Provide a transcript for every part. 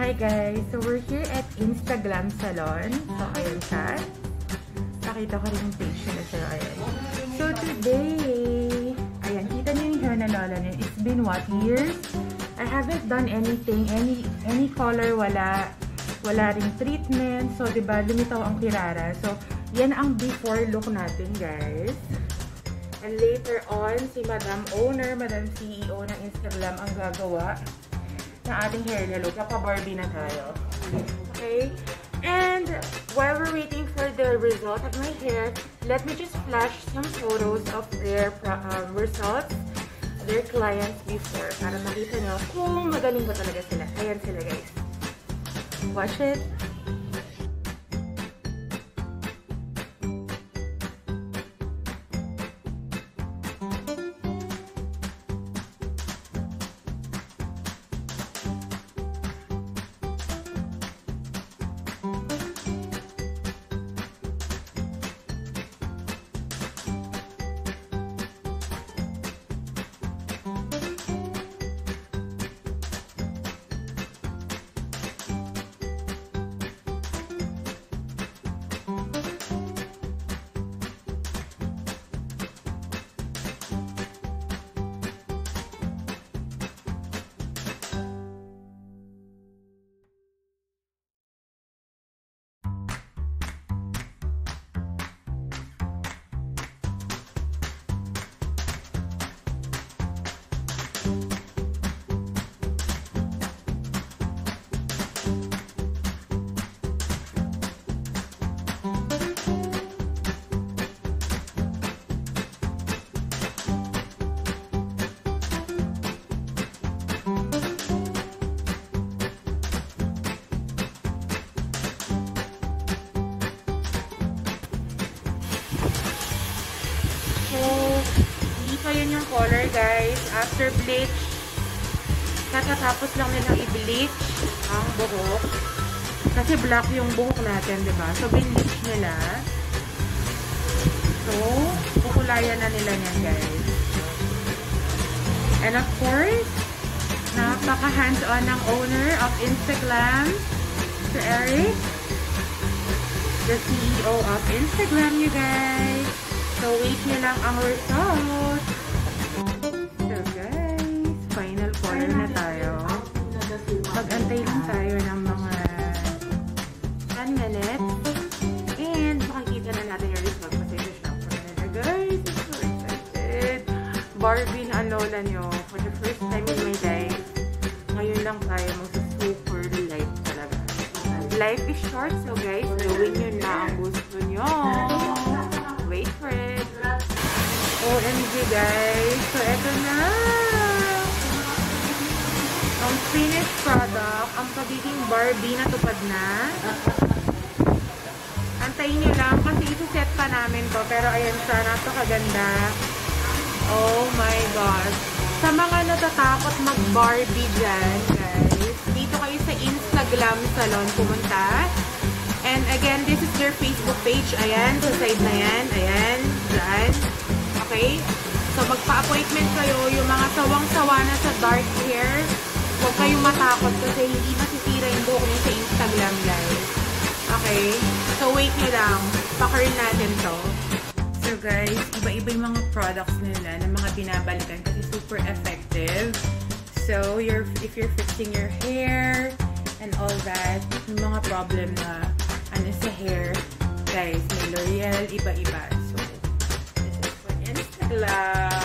Hi guys! So we're here at Instagram Salon. So ayan siya. Nakita ko rin yung page nila sila. Ayan. So today, ayan, kita niyo yung hair na lola niya. It's been what, years? I haven't done anything, any any color, wala. Wala ring treatment. So, di ba, lumitaw ang kirara. So, yan ang before look natin, guys. And later on, si Madam Owner, Madam CEO ng Instagram ang gagawa ng ating hair na look. Kapa-Barbie na tayo. Okay? And while we're waiting for the result of my hair, let me just flash some photos of their um, results, their clients before, para makita nyo kung magaling ba talaga sila. Ayan sila, guys. Watch it. Yun yung color, guys. After bleach, katatapos lang nilang i-bleach ang buhok. Kasi black yung buhok natin, ba? So, bleach nila. So, bukulayan na nila yan, guys. And of course, napaka hands-on ng owner of Instagram, Sir Eric. The CEO of Instagram, you guys. So, wait nyo lang ang result. Barbie na lola nyo. For the first time in my life, ngayon lang tayo mag-super light talaga. Life is short, so guys, gawin nyo na ang gusto nyo. Wait for it. OMG guys. So, eto na. Ang finished product, ang pagiging Barbie na tupad na. Antayin nyo lang kasi isi-set pa namin to. Pero ayan siya, napakaganda. Oh my gosh. Sa mga natatakot mag-Barbie dyan, guys, dito kayo sa Instagram salon pumunta. And again, this is their Facebook page. Ayan, sa side na yan. Ayan, dyan. Okay? So, magpa-appointment kayo. Yung mga sawang-sawa na sa dark hair, huwag kayong matakot kasi hindi masisira yung buhok niyo sa Instagram, guys. Okay? So, wait nyo lang. Pa-curl natin to. So, guys, iba-iba yung mga products nila na mga binabalikan kasi super effective. So, you're, if you're fixing your hair and all that, yung mga problem na ano sa hair, guys, may L'Oreal, iba-iba. So, this is for Instagram.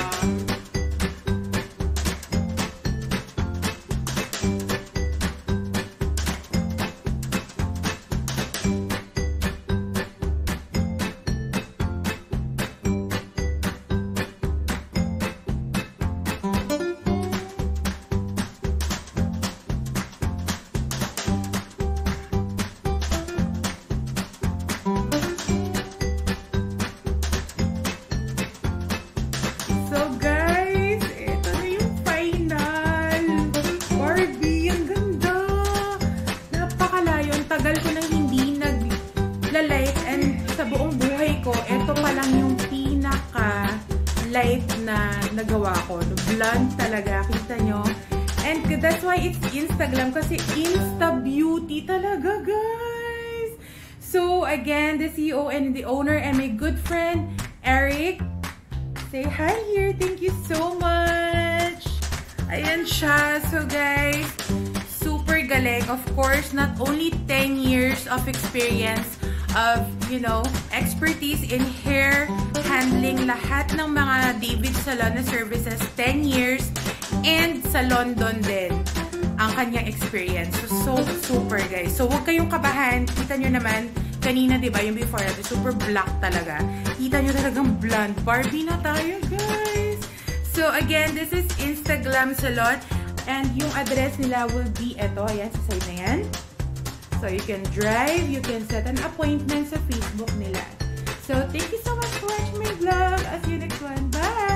Na nagawa ko. Blonde talaga, kita nyo. And that's why it's Instagram kasi Insta Beauty talaga, guys. So, again, the CEO and the owner and my good friend, Eric, say hi here. Thank you so much. Ayan siya. So, guys, super galing. Of course, not only 10 years of experience, of, you know, expertise in hair handling lahat ng mga David Salon na services, 10 years, and sa London din ang kanyang experience. So, so super guys. So, huwag kayong kabahan. Kita nyo naman, kanina, di ba, yung before natin, super black talaga. Kita nyo talagang blonde. Barbie na tayo, guys. So, again, this is Instagram Salon. And yung address nila will be ito. Ayan, sa side na yan. So you can drive, you can set an appointment sa Facebook nila. So thank you so much for watching my vlog. I'll see you next one. Bye!